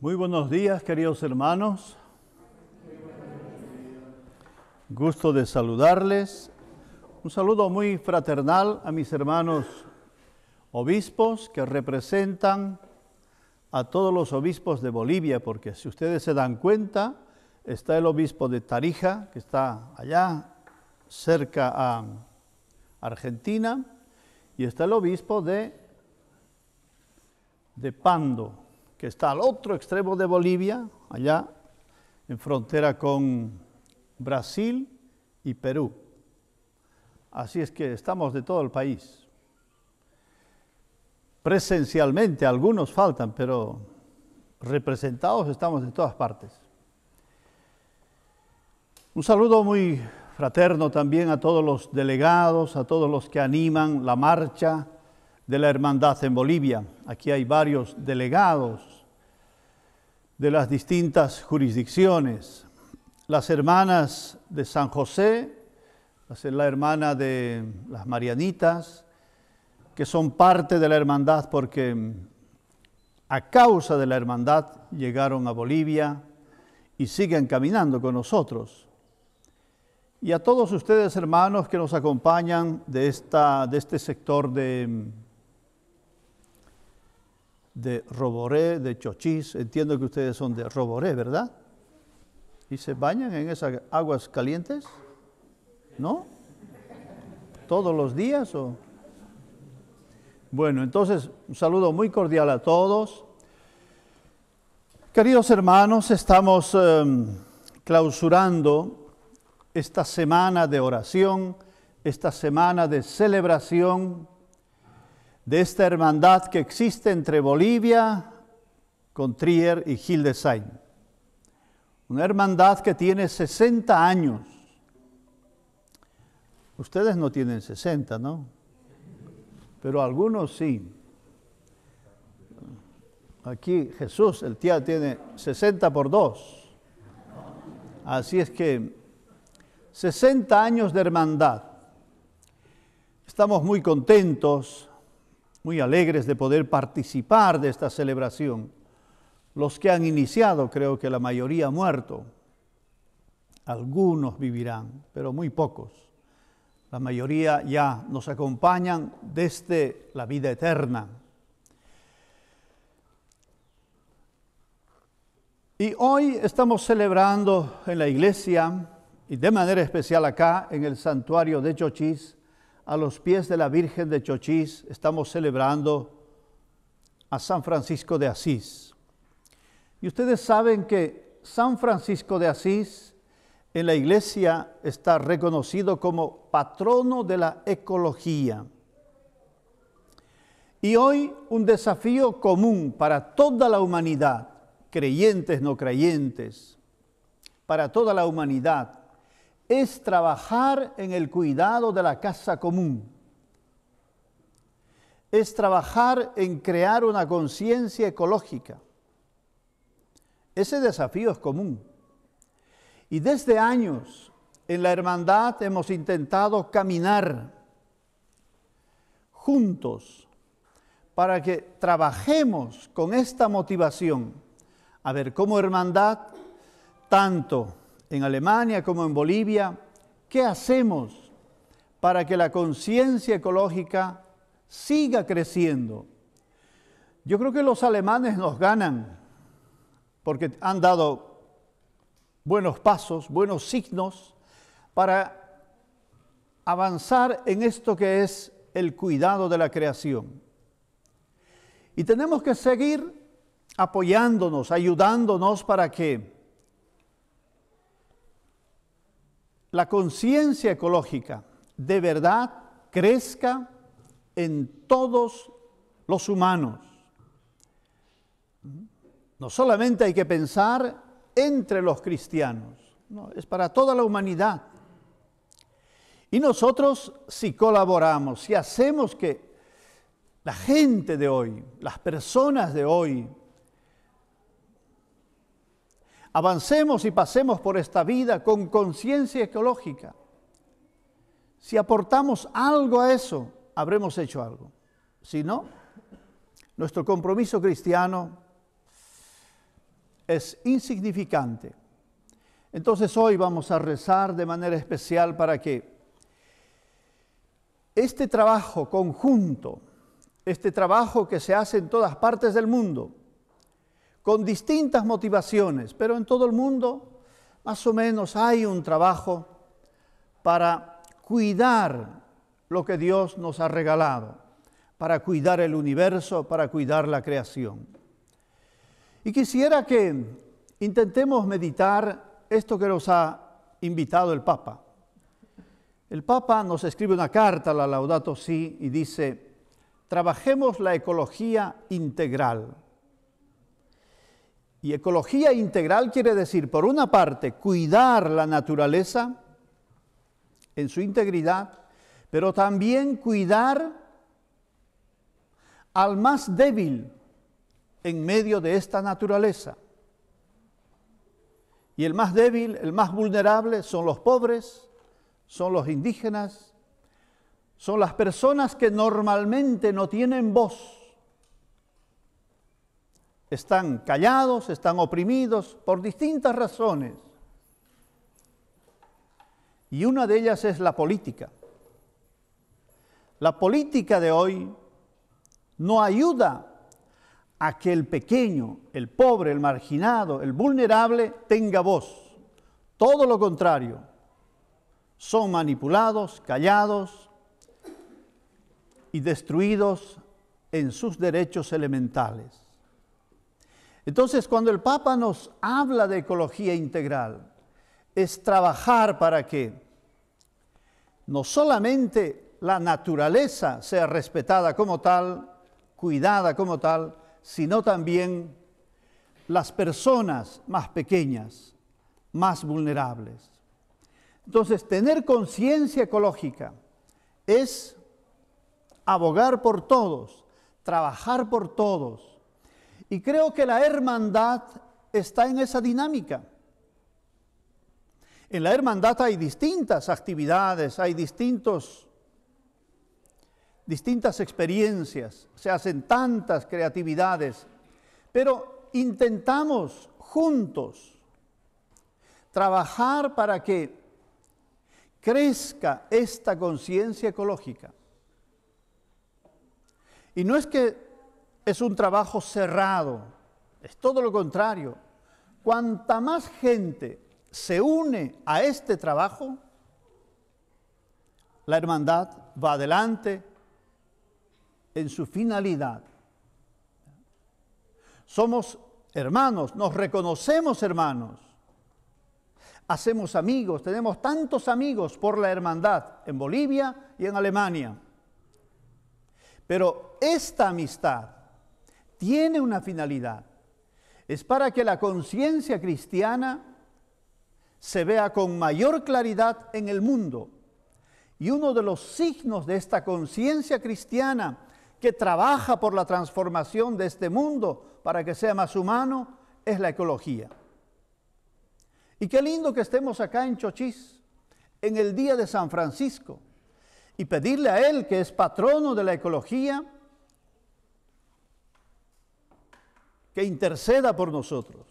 Muy buenos días, queridos hermanos. Gusto de saludarles. Un saludo muy fraternal a mis hermanos obispos que representan a todos los obispos de Bolivia, porque si ustedes se dan cuenta, está el obispo de Tarija, que está allá cerca a Argentina, y está el obispo de, de Pando, que está al otro extremo de Bolivia, allá en frontera con Brasil y Perú. Así es que estamos de todo el país. Presencialmente, algunos faltan, pero representados estamos de todas partes. Un saludo muy fraterno también a todos los delegados, a todos los que animan la marcha de la hermandad en Bolivia. Aquí hay varios delegados de las distintas jurisdicciones. Las hermanas de San José, la hermana de las Marianitas, que son parte de la hermandad porque a causa de la hermandad llegaron a Bolivia y siguen caminando con nosotros. Y a todos ustedes, hermanos, que nos acompañan de, esta, de este sector de, de Roboré, de Chochís. Entiendo que ustedes son de Roboré, ¿verdad? ¿Y se bañan en esas aguas calientes? ¿No? ¿Todos los días o...? Bueno, entonces un saludo muy cordial a todos. Queridos hermanos, estamos em, clausurando esta semana de oración, esta semana de celebración de esta hermandad que existe entre Bolivia con Trier y Hildesheim. Una hermandad que tiene 60 años. Ustedes no tienen 60, ¿no? Pero algunos sí. Aquí Jesús, el tío, tiene 60 por 2. Así es que 60 años de hermandad. Estamos muy contentos muy alegres de poder participar de esta celebración. Los que han iniciado, creo que la mayoría ha muerto. Algunos vivirán, pero muy pocos. La mayoría ya nos acompañan desde la vida eterna. Y hoy estamos celebrando en la iglesia, y de manera especial acá en el santuario de Chochis, a los pies de la Virgen de Chochís estamos celebrando a San Francisco de Asís. Y ustedes saben que San Francisco de Asís en la iglesia está reconocido como patrono de la ecología. Y hoy un desafío común para toda la humanidad, creyentes, no creyentes, para toda la humanidad, es trabajar en el cuidado de la casa común. Es trabajar en crear una conciencia ecológica. Ese desafío es común. Y desde años en la hermandad hemos intentado caminar juntos para que trabajemos con esta motivación. A ver, como hermandad, tanto en Alemania como en Bolivia, ¿qué hacemos para que la conciencia ecológica siga creciendo? Yo creo que los alemanes nos ganan porque han dado buenos pasos, buenos signos para avanzar en esto que es el cuidado de la creación. Y tenemos que seguir apoyándonos, ayudándonos para que la conciencia ecológica de verdad crezca en todos los humanos. No solamente hay que pensar entre los cristianos, es para toda la humanidad. Y nosotros si colaboramos, si hacemos que la gente de hoy, las personas de hoy, Avancemos y pasemos por esta vida con conciencia ecológica. Si aportamos algo a eso, habremos hecho algo. Si no, nuestro compromiso cristiano es insignificante. Entonces hoy vamos a rezar de manera especial para que este trabajo conjunto, este trabajo que se hace en todas partes del mundo, con distintas motivaciones, pero en todo el mundo más o menos hay un trabajo para cuidar lo que Dios nos ha regalado, para cuidar el universo, para cuidar la creación. Y quisiera que intentemos meditar esto que nos ha invitado el Papa. El Papa nos escribe una carta la Laudato Si y dice, trabajemos la ecología integral. Y ecología integral quiere decir, por una parte, cuidar la naturaleza en su integridad, pero también cuidar al más débil en medio de esta naturaleza. Y el más débil, el más vulnerable son los pobres, son los indígenas, son las personas que normalmente no tienen voz. Están callados, están oprimidos por distintas razones. Y una de ellas es la política. La política de hoy no ayuda a que el pequeño, el pobre, el marginado, el vulnerable tenga voz. Todo lo contrario, son manipulados, callados y destruidos en sus derechos elementales. Entonces, cuando el Papa nos habla de ecología integral, es trabajar para que no solamente la naturaleza sea respetada como tal, cuidada como tal, sino también las personas más pequeñas, más vulnerables. Entonces, tener conciencia ecológica es abogar por todos, trabajar por todos. Y creo que la hermandad está en esa dinámica. En la hermandad hay distintas actividades, hay distintos, distintas experiencias, se hacen tantas creatividades, pero intentamos juntos trabajar para que crezca esta conciencia ecológica. Y no es que es un trabajo cerrado, es todo lo contrario. Cuanta más gente se une a este trabajo, la hermandad va adelante en su finalidad. Somos hermanos, nos reconocemos hermanos, hacemos amigos, tenemos tantos amigos por la hermandad en Bolivia y en Alemania. Pero esta amistad tiene una finalidad, es para que la conciencia cristiana se vea con mayor claridad en el mundo. Y uno de los signos de esta conciencia cristiana que trabaja por la transformación de este mundo para que sea más humano es la ecología. Y qué lindo que estemos acá en Chochís, en el día de San Francisco, y pedirle a Él, que es patrono de la ecología, que interceda por nosotros,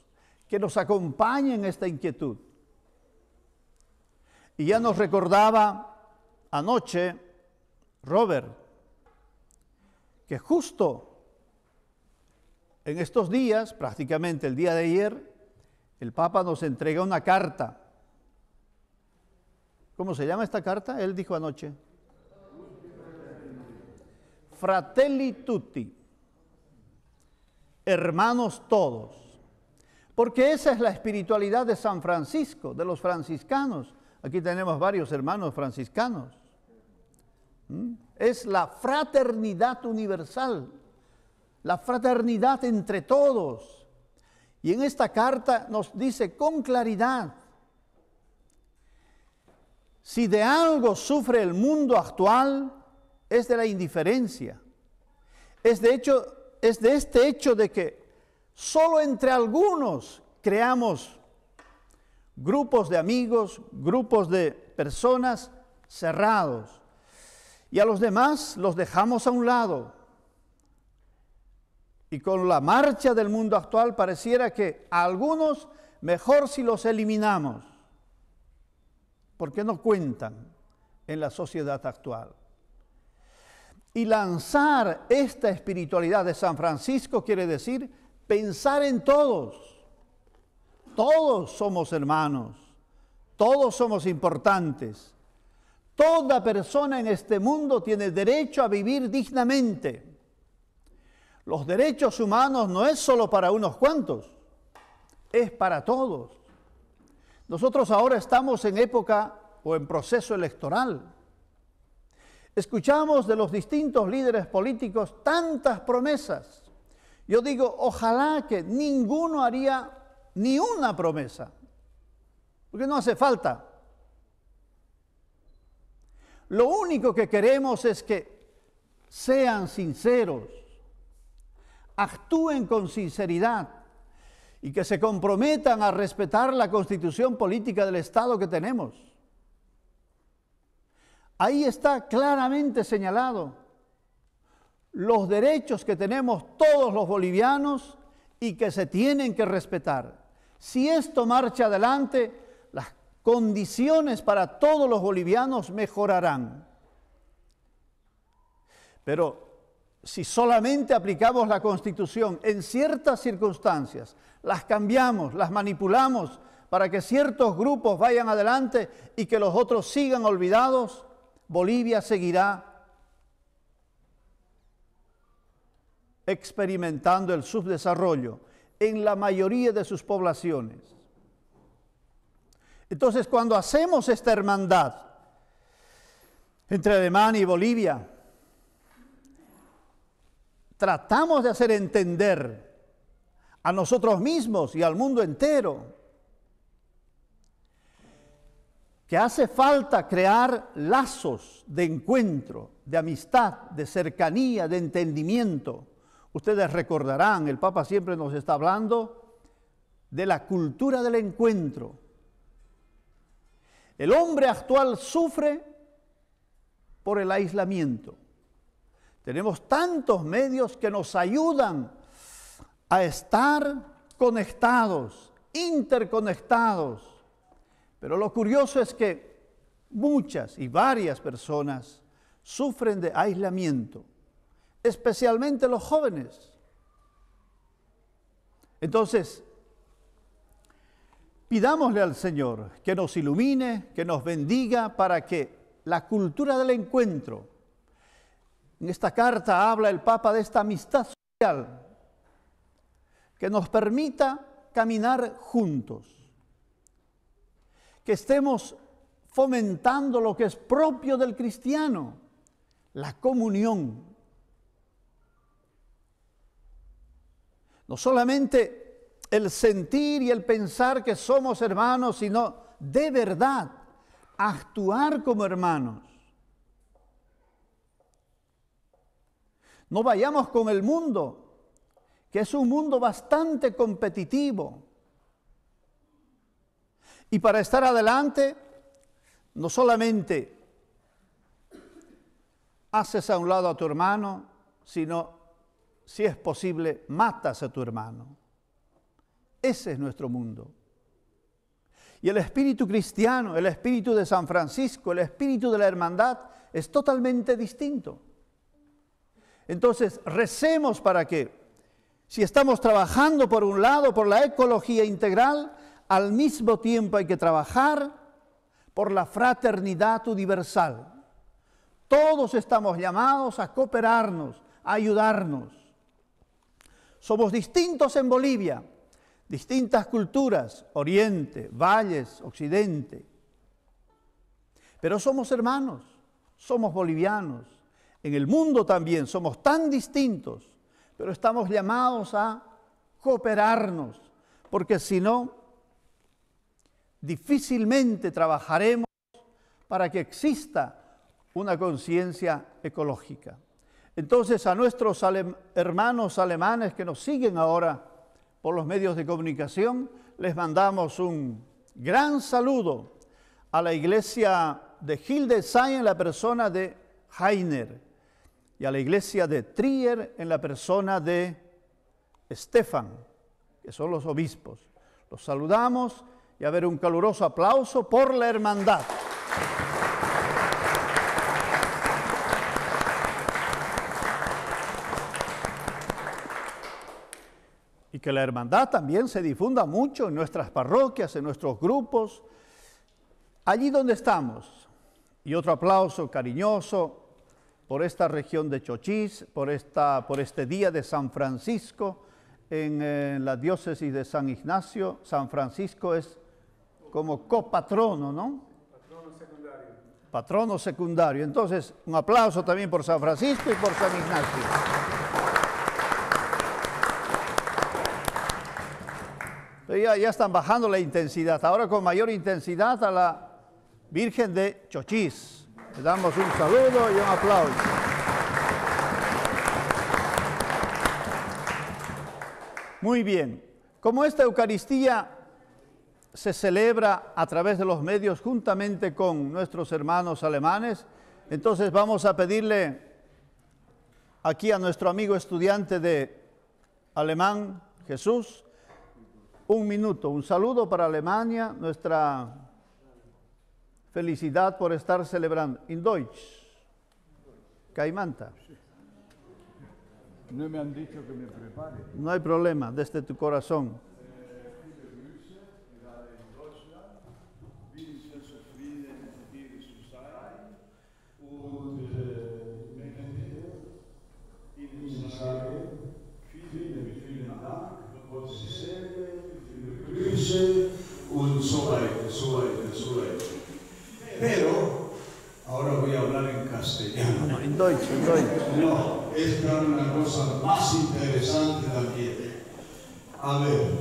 que nos acompañe en esta inquietud. Y ya nos recordaba anoche Robert que justo en estos días, prácticamente el día de ayer, el Papa nos entrega una carta. ¿Cómo se llama esta carta? Él dijo anoche. Fratelli tutti, hermanos todos. Porque esa es la espiritualidad de San Francisco, de los franciscanos. Aquí tenemos varios hermanos franciscanos. ¿Mm? Es la fraternidad universal, la fraternidad entre todos. Y en esta carta nos dice con claridad, si de algo sufre el mundo actual, es de la indiferencia. Es de, hecho, es de este hecho de que solo entre algunos creamos grupos de amigos, grupos de personas cerrados. Y a los demás los dejamos a un lado. Y con la marcha del mundo actual pareciera que a algunos mejor si los eliminamos, porque no cuentan en la sociedad actual. Y lanzar esta espiritualidad de San Francisco quiere decir pensar en todos. Todos somos hermanos, todos somos importantes. Toda persona en este mundo tiene derecho a vivir dignamente. Los derechos humanos no es solo para unos cuantos, es para todos. Nosotros ahora estamos en época o en proceso electoral. Escuchamos de los distintos líderes políticos tantas promesas. Yo digo, ojalá que ninguno haría ni una promesa, porque no hace falta. Lo único que queremos es que sean sinceros, actúen con sinceridad y que se comprometan a respetar la constitución política del Estado que tenemos. Ahí está claramente señalado los derechos que tenemos todos los bolivianos y que se tienen que respetar. Si esto marcha adelante, las condiciones para todos los bolivianos mejorarán. Pero si solamente aplicamos la Constitución en ciertas circunstancias, las cambiamos, las manipulamos para que ciertos grupos vayan adelante y que los otros sigan olvidados, Bolivia seguirá experimentando el subdesarrollo en la mayoría de sus poblaciones. Entonces, cuando hacemos esta hermandad entre Alemania y Bolivia, tratamos de hacer entender a nosotros mismos y al mundo entero que hace falta crear lazos de encuentro, de amistad, de cercanía, de entendimiento. Ustedes recordarán, el Papa siempre nos está hablando de la cultura del encuentro. El hombre actual sufre por el aislamiento. Tenemos tantos medios que nos ayudan a estar conectados, interconectados. Pero lo curioso es que muchas y varias personas sufren de aislamiento, especialmente los jóvenes. Entonces, pidámosle al Señor que nos ilumine, que nos bendiga para que la cultura del encuentro, en esta carta habla el Papa de esta amistad social que nos permita caminar juntos, que estemos fomentando lo que es propio del cristiano, la comunión. No solamente el sentir y el pensar que somos hermanos, sino de verdad actuar como hermanos. No vayamos con el mundo, que es un mundo bastante competitivo. Y para estar adelante, no solamente haces a un lado a tu hermano, sino, si es posible, matas a tu hermano. Ese es nuestro mundo. Y el espíritu cristiano, el espíritu de San Francisco, el espíritu de la hermandad es totalmente distinto. Entonces, recemos para que, si estamos trabajando por un lado por la ecología integral, al mismo tiempo hay que trabajar por la fraternidad universal. Todos estamos llamados a cooperarnos, a ayudarnos. Somos distintos en Bolivia, distintas culturas, oriente, valles, occidente. Pero somos hermanos, somos bolivianos, en el mundo también somos tan distintos, pero estamos llamados a cooperarnos, porque si no, difícilmente trabajaremos para que exista una conciencia ecológica. Entonces a nuestros hermanos alemanes que nos siguen ahora por los medios de comunicación, les mandamos un gran saludo a la iglesia de Hildesheim en la persona de Heiner y a la iglesia de Trier en la persona de Estefan, que son los obispos. Los saludamos y a ver un caluroso aplauso por la hermandad. Y que la hermandad también se difunda mucho en nuestras parroquias, en nuestros grupos, allí donde estamos. Y otro aplauso cariñoso por esta región de Chochís, por, esta, por este día de San Francisco en, eh, la diócesis de San Ignacio. San Francisco es como copatrono, ¿no? Patrono secundario. Patrono secundario. Entonces, un aplauso también por San Francisco y por San Ignacio. Ya, ya, están bajando la intensidad. Ahora con mayor intensidad a la Virgen de Chochís. Le damos un saludo y un aplauso. Muy bien. Como esta Eucaristía se celebra a través de los medios juntamente con nuestros hermanos alemanes, entonces vamos a pedirle aquí a nuestro amigo estudiante de alemán, Jesús, un minuto, un saludo para Alemania, nuestra felicidad por estar celebrando. In Deutsch, Caimanta. No me han dicho que me prepare. No hay problema, desde tu corazón. un Pero ahora voy a hablar en castellano. No, es para una cosa más interesante también. A ver,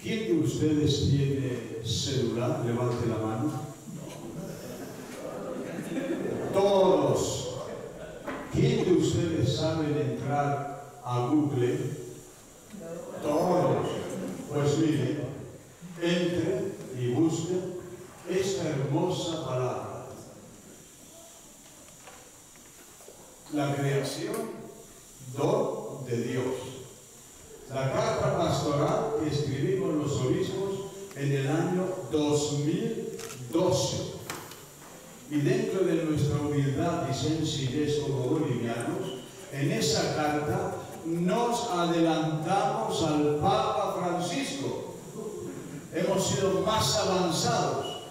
¿quién de ustedes tiene celular? Levante la mano. Todos. ¿Quién de ustedes saben entrar a Google? Todos. Pues mire, entre y busque esta hermosa palabra. La creación, don de Dios. La carta pastoral que escribimos los obispos en el año 2012. Y dentro de nuestra humildad y sencillez como bolivianos, en esa carta nos adelantamos al Papa Francisco. Hemos sido más avanzados.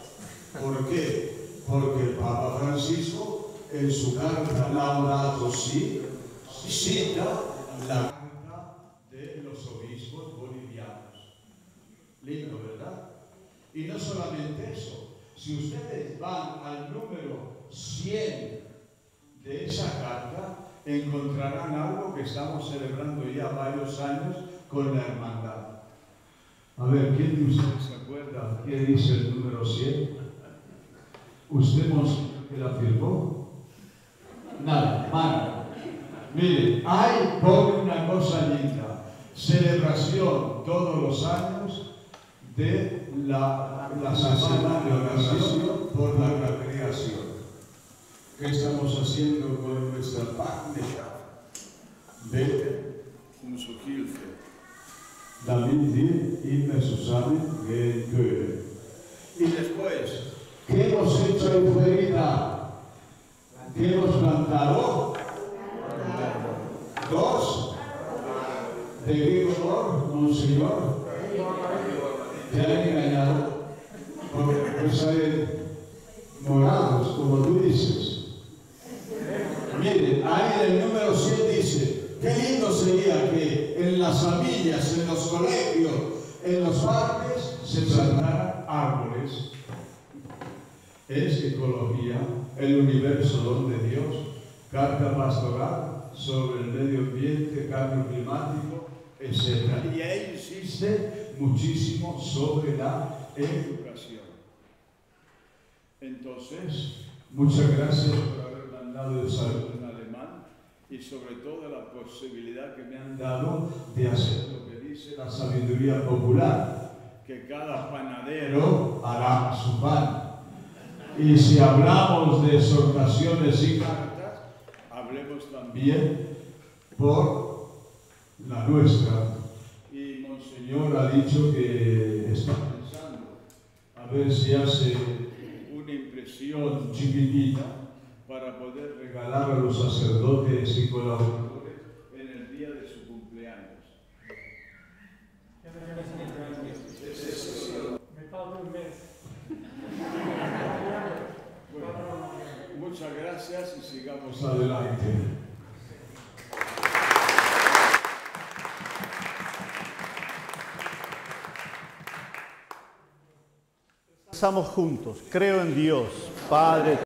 ¿Por qué? Porque el Papa Francisco en su carta Laudato Si cita la carta de los obispos bolivianos. Lindo, ¿verdad? Y no solamente eso. Si ustedes van al número 100 de esa carta, encontrarán algo que estamos celebrando ya varios años con la hermandad. A ver, ¿quién de ustedes se acuerda qué dice el número 100? ¿Usted que la firmó? Nada, mal. Mire, hay por una cosa linda, celebración todos los años de la, la semana de oración por la creación. ¿Qué estamos haciendo con nuestra partnership? De wir immer zusammen gehen können. Y después, ¿qué hemos hecho en Fuerita? ¿Qué hemos plantado? Dos. ¿De qué color, monseñor? Te han engañado. Porque pues hay morados, como tú dices. Mire, ahí en el número 100 dice, qué lindo sería que en las familias, en los colegios, en los parques, se plantaran árboles. Es ecología, el universo donde Dios, carta pastoral sobre el medio ambiente, cambio climático, etc. Y ahí insiste muchísimo sobre la educación. Entonces, muchas gracias por de salud en alemán y sobre todo la posibilidad que me han dado de hacer lo que dice la sabiduría popular, que cada panadero hará su pan. Y si hablamos de exhortaciones y cartas, hablemos también por la nuestra. Y Monseñor ha dicho que está pensando a ver si hace una impresión chiquitita para poder regalar a los sacerdotes y colaboradores en el día de su cumpleaños. Me falta un mes. Bueno, muchas gracias y sigamos adelante. Juntos. Creo en Dios, Padre.